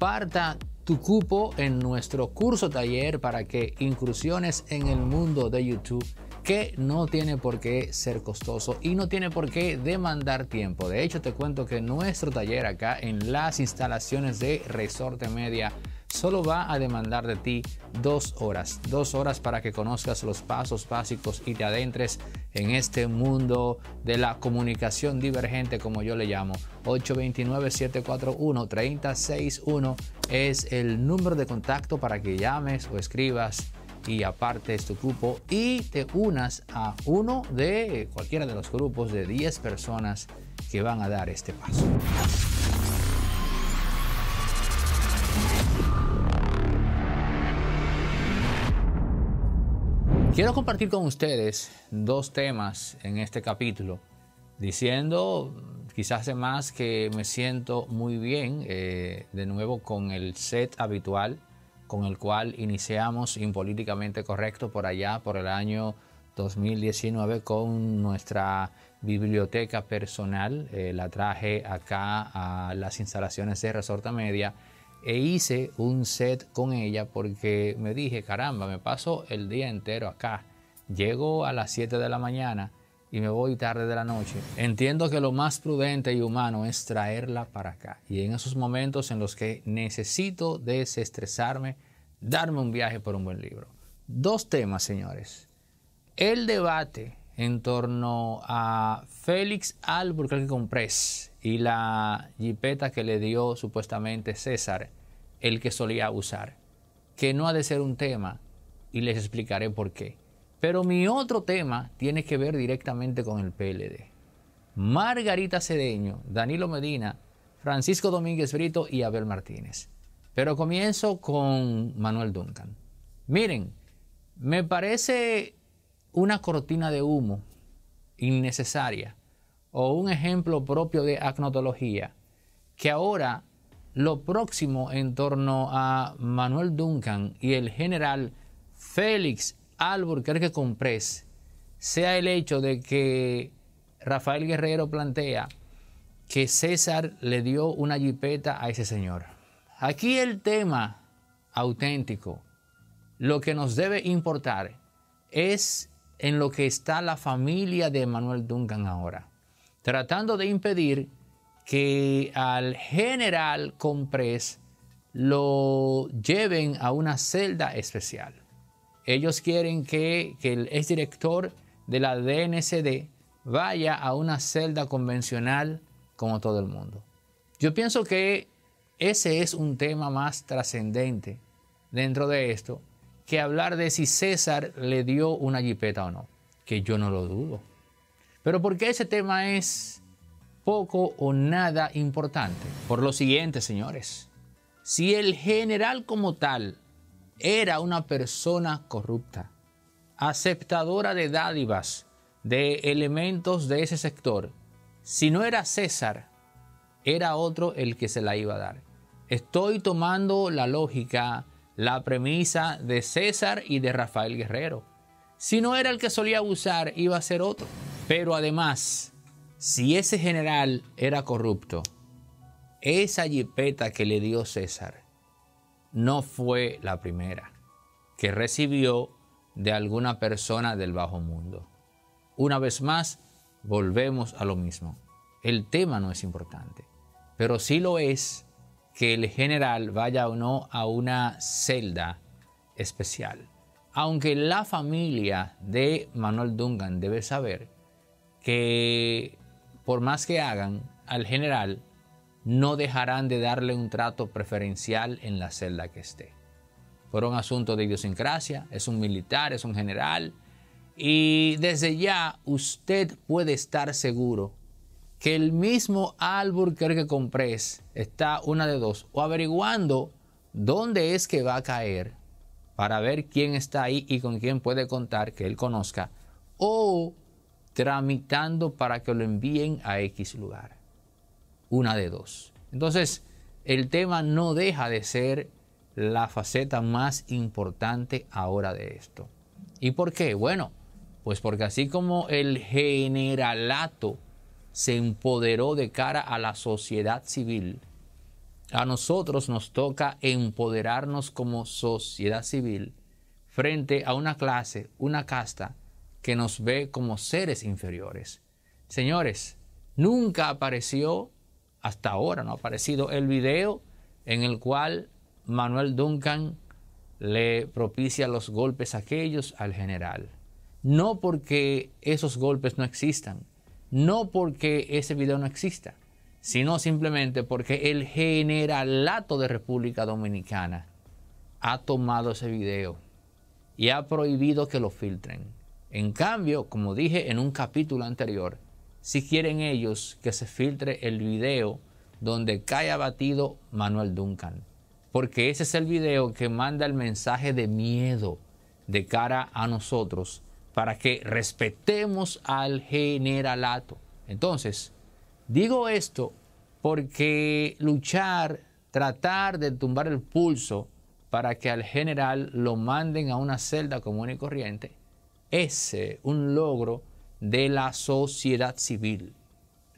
aparta tu cupo en nuestro curso taller para que incursiones en el mundo de YouTube que no tiene por qué ser costoso y no tiene por qué demandar tiempo. De hecho, te cuento que nuestro taller acá en las instalaciones de Resorte Media solo va a demandar de ti dos horas, dos horas para que conozcas los pasos básicos y te adentres en este mundo de la comunicación divergente, como yo le llamo. 829-741-3061 es el número de contacto para que llames o escribas y apartes tu grupo y te unas a uno de cualquiera de los grupos de 10 personas que van a dar este paso. Quiero compartir con ustedes dos temas en este capítulo, diciendo quizás además que me siento muy bien eh, de nuevo con el set habitual con el cual iniciamos Impolíticamente Correcto por allá, por el año 2019 con nuestra biblioteca personal. Eh, la traje acá a las instalaciones de Resorta Media e hice un set con ella porque me dije, caramba, me paso el día entero acá. Llego a las 7 de la mañana y me voy tarde de la noche. Entiendo que lo más prudente y humano es traerla para acá. Y en esos momentos en los que necesito desestresarme, darme un viaje por un buen libro. Dos temas, señores. El debate en torno a Félix Albuquerque Comprés y la jipeta que le dio supuestamente César, el que solía usar, que no ha de ser un tema y les explicaré por qué. Pero mi otro tema tiene que ver directamente con el PLD. Margarita Cedeño, Danilo Medina, Francisco Domínguez Brito y Abel Martínez. Pero comienzo con Manuel Duncan. Miren, me parece una cortina de humo innecesaria o un ejemplo propio de acnotología que ahora lo próximo en torno a Manuel Duncan y el general Félix Alburquerque Comprés sea el hecho de que Rafael Guerrero plantea que César le dio una jipeta a ese señor. Aquí el tema auténtico, lo que nos debe importar es en lo que está la familia de Manuel Duncan ahora, tratando de impedir que al general Comprés lo lleven a una celda especial. Ellos quieren que, que el exdirector de la DNCD vaya a una celda convencional como todo el mundo. Yo pienso que ese es un tema más trascendente dentro de esto que hablar de si César le dio una jipeta o no, que yo no lo dudo. Pero ¿por qué ese tema es poco o nada importante? Por lo siguiente, señores. Si el general como tal era una persona corrupta, aceptadora de dádivas, de elementos de ese sector, si no era César, era otro el que se la iba a dar. Estoy tomando la lógica, la premisa de César y de Rafael Guerrero. Si no era el que solía usar, iba a ser otro. Pero además, si ese general era corrupto, esa jipeta que le dio César no fue la primera que recibió de alguna persona del bajo mundo. Una vez más, volvemos a lo mismo. El tema no es importante, pero sí lo es que el general vaya o no a una celda especial. Aunque la familia de Manuel Dungan debe saber que por más que hagan al general, no dejarán de darle un trato preferencial en la celda que esté. Por un asunto de idiosincrasia, es un militar, es un general, y desde ya usted puede estar seguro que el mismo Alburquerque Comprés está una de dos, o averiguando dónde es que va a caer para ver quién está ahí y con quién puede contar que él conozca, o tramitando para que lo envíen a X lugar. Una de dos. Entonces, el tema no deja de ser la faceta más importante ahora de esto. ¿Y por qué? Bueno, pues porque así como el generalato se empoderó de cara a la sociedad civil, a nosotros nos toca empoderarnos como sociedad civil frente a una clase, una casta que nos ve como seres inferiores. Señores, nunca apareció, hasta ahora no ha aparecido el video en el cual Manuel Duncan le propicia los golpes aquellos al general. No porque esos golpes no existan, no porque ese video no exista, sino simplemente porque el generalato de República Dominicana ha tomado ese video y ha prohibido que lo filtren. En cambio, como dije en un capítulo anterior, si quieren ellos que se filtre el video donde cae abatido Manuel Duncan, porque ese es el video que manda el mensaje de miedo de cara a nosotros para que respetemos al generalato. Entonces, digo esto porque luchar, tratar de tumbar el pulso para que al general lo manden a una celda común y corriente, es un logro de la sociedad civil.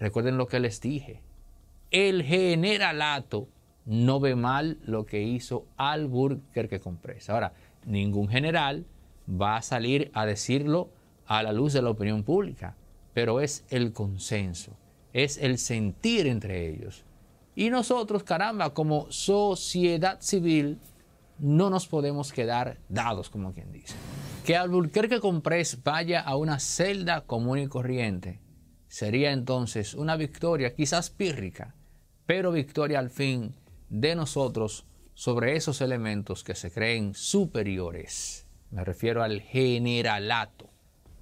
Recuerden lo que les dije. El generalato no ve mal lo que hizo Alburquerque Compresa. Ahora, ningún general va a salir a decirlo a la luz de la opinión pública, pero es el consenso, es el sentir entre ellos. Y nosotros, caramba, como sociedad civil, no nos podemos quedar dados, como quien dice. Que Alburquerque Comprés vaya a una celda común y corriente sería entonces una victoria, quizás pírrica, pero victoria al fin de nosotros sobre esos elementos que se creen superiores. Me refiero al generalato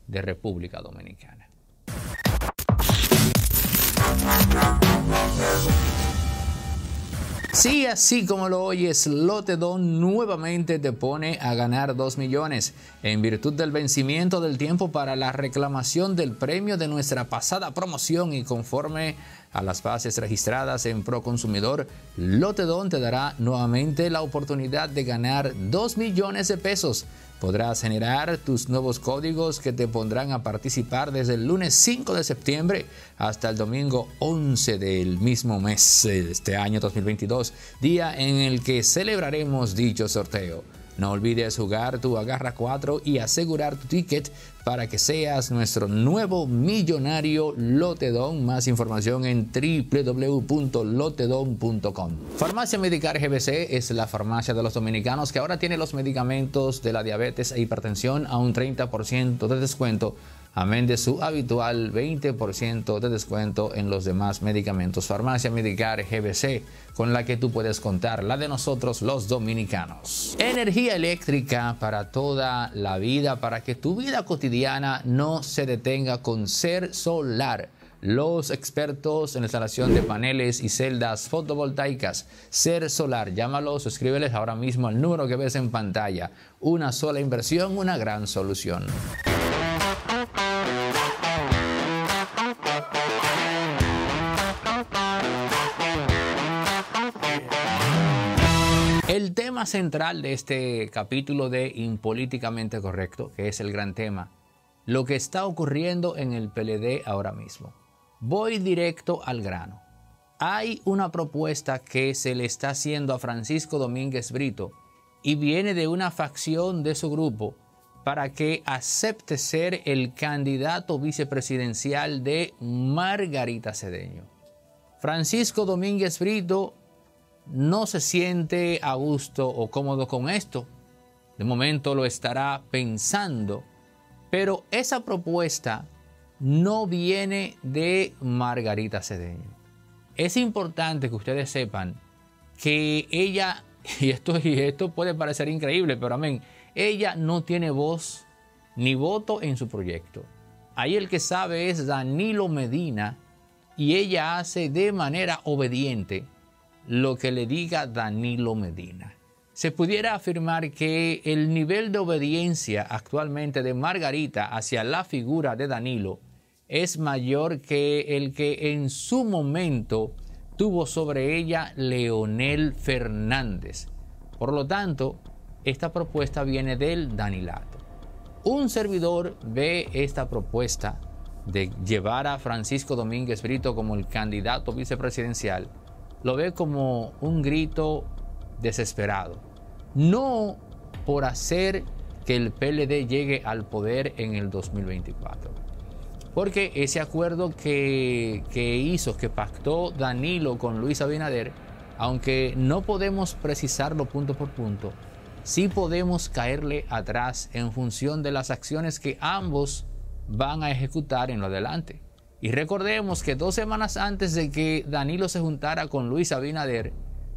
de República Dominicana. Sí, así como lo oyes, Lotedon nuevamente te pone a ganar 2 millones en virtud del vencimiento del tiempo para la reclamación del premio de nuestra pasada promoción y conforme a las bases registradas en Proconsumidor, Lotedon te dará nuevamente la oportunidad de ganar 2 millones de pesos Podrás generar tus nuevos códigos que te pondrán a participar desde el lunes 5 de septiembre hasta el domingo 11 del mismo mes de este año 2022, día en el que celebraremos dicho sorteo. No olvides jugar tu Agarra 4 y asegurar tu ticket para que seas nuestro nuevo millonario Lotedon. Más información en www.lotedon.com. Farmacia Medicar GBC es la farmacia de los dominicanos que ahora tiene los medicamentos de la diabetes e hipertensión a un 30% de descuento amén de su habitual 20% de descuento en los demás medicamentos. Farmacia Medicar GBC, con la que tú puedes contar, la de nosotros los dominicanos. Energía eléctrica para toda la vida, para que tu vida cotidiana no se detenga con ser solar los expertos en instalación de paneles y celdas fotovoltaicas. Ser Solar, llámalos, escríbeles ahora mismo al número que ves en pantalla. Una sola inversión, una gran solución. Central de este capítulo de Impolíticamente Correcto, que es el gran tema, lo que está ocurriendo en el PLD ahora mismo. Voy directo al grano. Hay una propuesta que se le está haciendo a Francisco Domínguez Brito y viene de una facción de su grupo para que acepte ser el candidato vicepresidencial de Margarita Cedeño. Francisco Domínguez Brito no se siente a gusto o cómodo con esto. De momento lo estará pensando, pero esa propuesta no viene de Margarita Cedeño. Es importante que ustedes sepan que ella, y esto, y esto puede parecer increíble, pero amén, ella no tiene voz ni voto en su proyecto. Ahí el que sabe es Danilo Medina y ella hace de manera obediente lo que le diga Danilo Medina. Se pudiera afirmar que el nivel de obediencia actualmente de Margarita hacia la figura de Danilo es mayor que el que en su momento tuvo sobre ella Leonel Fernández. Por lo tanto, esta propuesta viene del Danilato. Un servidor ve esta propuesta de llevar a Francisco Domínguez Brito como el candidato vicepresidencial lo ve como un grito desesperado. No por hacer que el PLD llegue al poder en el 2024. Porque ese acuerdo que, que hizo, que pactó Danilo con Luis Abinader, aunque no podemos precisarlo punto por punto, sí podemos caerle atrás en función de las acciones que ambos van a ejecutar en lo adelante. Y recordemos que dos semanas antes de que Danilo se juntara con Luis Abinader,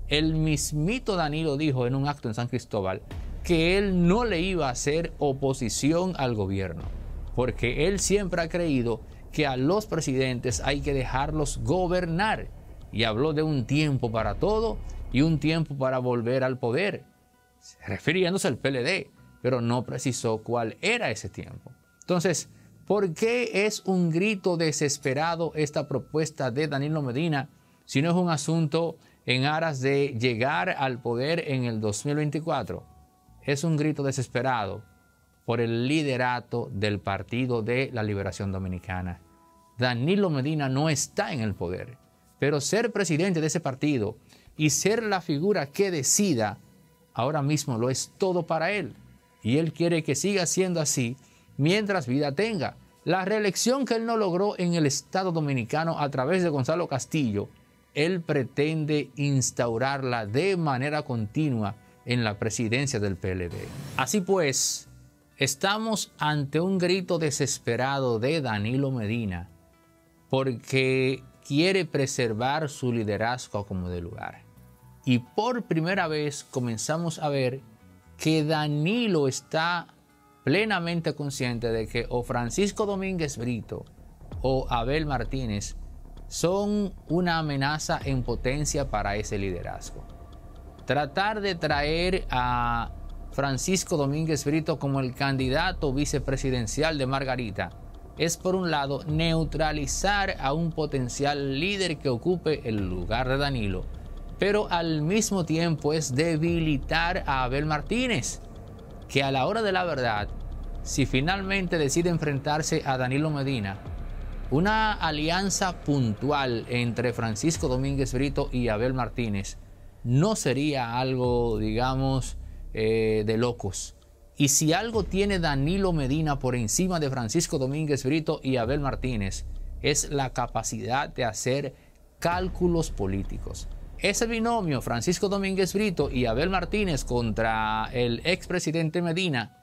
el mismito Danilo dijo en un acto en San Cristóbal que él no le iba a hacer oposición al gobierno, porque él siempre ha creído que a los presidentes hay que dejarlos gobernar. Y habló de un tiempo para todo y un tiempo para volver al poder, refiriéndose al PLD, pero no precisó cuál era ese tiempo. Entonces, ¿por qué es un grito desesperado esta propuesta de Danilo Medina si no es un asunto en aras de llegar al poder en el 2024? Es un grito desesperado por el liderato del Partido de la Liberación Dominicana. Danilo Medina no está en el poder, pero ser presidente de ese partido y ser la figura que decida, ahora mismo lo es todo para él. Y él quiere que siga siendo así mientras vida tenga. La reelección que él no logró en el Estado Dominicano a través de Gonzalo Castillo él pretende instaurarla de manera continua en la presidencia del PLD. Así pues, estamos ante un grito desesperado de Danilo Medina porque quiere preservar su liderazgo como de lugar. Y por primera vez comenzamos a ver que Danilo está plenamente consciente de que o Francisco Domínguez Brito o Abel Martínez son una amenaza en potencia para ese liderazgo. Tratar de traer a Francisco Domínguez Brito como el candidato vicepresidencial de Margarita es por un lado neutralizar a un potencial líder que ocupe el lugar de Danilo, pero al mismo tiempo es debilitar a Abel Martínez, que a la hora de la verdad, si finalmente decide enfrentarse a Danilo Medina, una alianza puntual entre Francisco Domínguez Brito y Abel Martínez no sería algo, digamos, eh, de locos. Y si algo tiene Danilo Medina por encima de Francisco Domínguez Brito y Abel Martínez, es la capacidad de hacer cálculos políticos. Ese binomio, Francisco Domínguez Brito y Abel Martínez contra el expresidente Medina,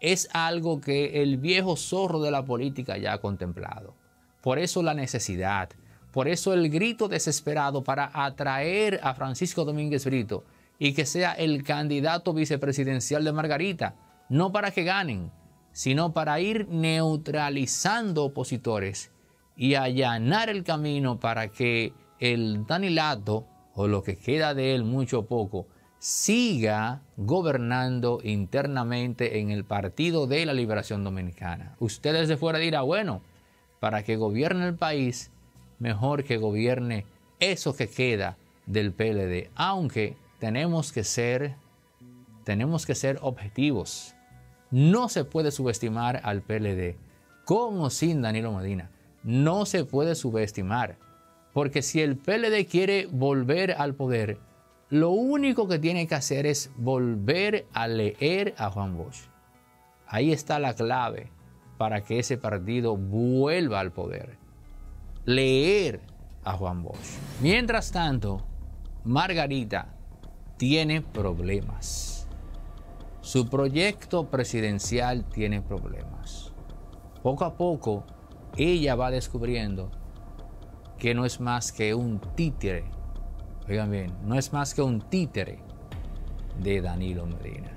es algo que el viejo zorro de la política ya ha contemplado. Por eso la necesidad, por eso el grito desesperado para atraer a Francisco Domínguez Brito y que sea el candidato vicepresidencial de Margarita, no para que ganen, sino para ir neutralizando opositores y allanar el camino para que el Danilato, o lo que queda de él mucho o poco, siga gobernando internamente en el Partido de la Liberación Dominicana. Ustedes de fuera dirán, bueno, para que gobierne el país, mejor que gobierne eso que queda del PLD. Aunque tenemos que ser, tenemos que ser objetivos. No se puede subestimar al PLD, con o sin Danilo Medina. No se puede subestimar. Porque si el PLD quiere volver al poder, lo único que tiene que hacer es volver a leer a Juan Bosch. Ahí está la clave para que ese partido vuelva al poder. Leer a Juan Bosch. Mientras tanto, Margarita tiene problemas. Su proyecto presidencial tiene problemas. Poco a poco, ella va descubriendo que no es más que un títere. Oigan bien, no es más que un títere de Danilo Medina.